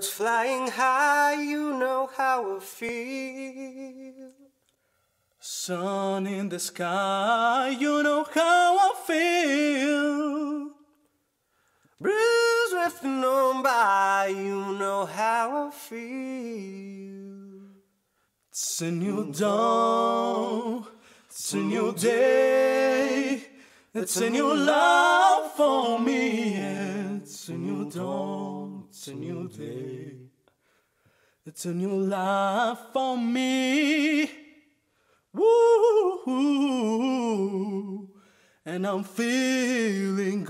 birds flying high, you know how I feel. Sun in the sky, you know how I feel. Breeze drifting on by, you know how I feel. It's a new dawn, it's a new day, it's a new love for me. It's a new dawn, it's a new day, it's a new life for me. Woo, and I'm feeling good.